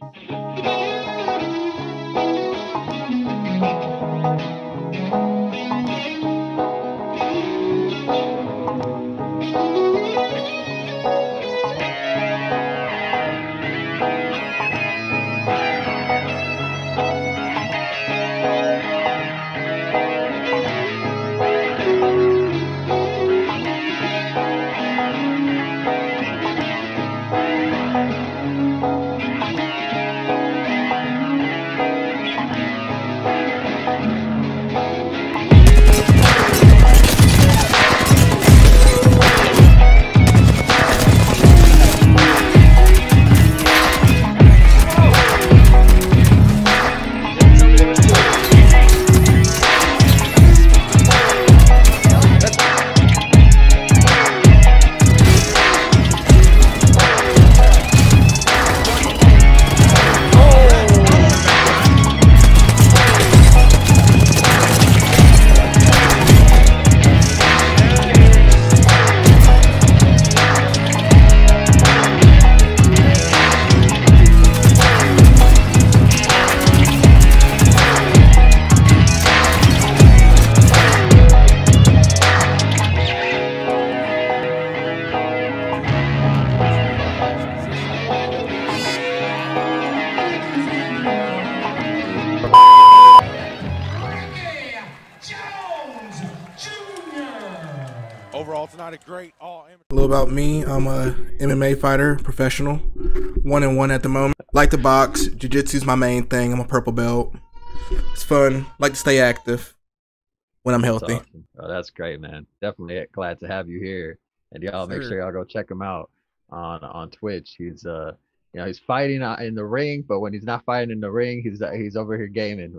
Jones Jr. Overall, tonight a great all. A little about me. I'm a MMA fighter, professional, one and one at the moment. Like to box. Jiu-jitsu's my main thing. I'm a purple belt. It's fun. Like to stay active when I'm That's healthy. awesome. Oh, that's great, man. Definitely glad to have you here. And y'all make Sure. sure y'all go check him out on on Twitch. He's uh you know he's fighting uh, in the ring, but when he's not fighting in the ring, he's uh, he's over here gaming.